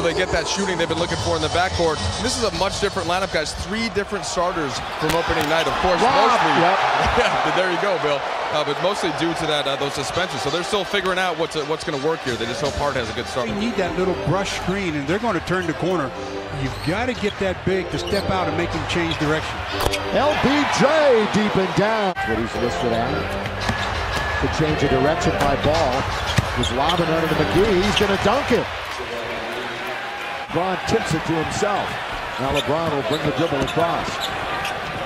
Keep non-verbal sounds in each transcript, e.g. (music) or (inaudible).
so they get that shooting they've been looking for in the backcourt. And this is a much different lineup, guys. Three different starters from opening night, of course. Rob, mostly, yep. (laughs) yeah, there you go, Bill. Uh, but mostly due to that uh, those suspensions. So they're still figuring out what's uh, what's going to work here. They just hope Hart has a good start. They need that little brush screen, and they're going to turn the corner. You've got to get that big to step out and make him change direction. LBJ deep and down. That's what he's listed at. To change of direction by ball. He's lobbing under to McGee. He's going to dunk it. LeBron tips it to himself. Now LeBron will bring the dribble across.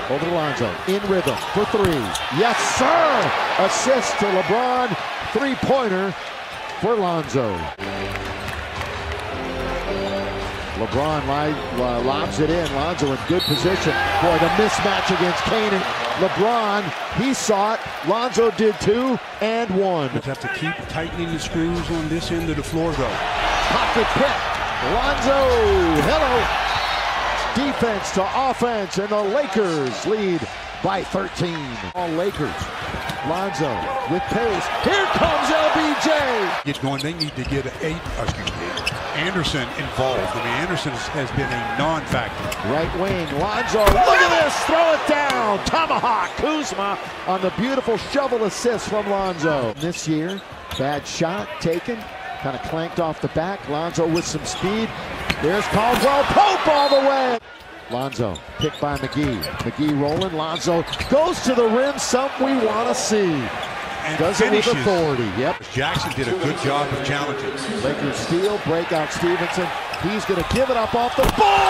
Over to Lonzo. In rhythm for three. Yes, sir! Assist to LeBron. Three-pointer for Lonzo. LeBron lobs it in. Lonzo in good position. Boy, the mismatch against Kane. LeBron, he saw it. Lonzo did too, and one. Just have to keep tightening the screws on this end of the floor, though. Pocket pick. Lonzo, hello. Defense to offense, and the Lakers lead by 13. All Lakers. Lonzo with pace. Here comes LBJ. Get going. They need to get eight, excuse me, Anderson involved. I mean, Anderson has, has been a non-factor. Right wing, Lonzo, look at this, throw it down. Tomahawk, Kuzma on the beautiful shovel assist from Lonzo. This year, bad shot taken, kind of clanked off the back. Lonzo with some speed. There's Caldwell Pope all the way. Lonzo, picked by McGee. McGee rolling, Lonzo goes to the rim, something we want to see. And Does it with authority, yep. Jackson did a good job of challenging. Lakers steal, breakout Stephenson. He's going to give it up off the board.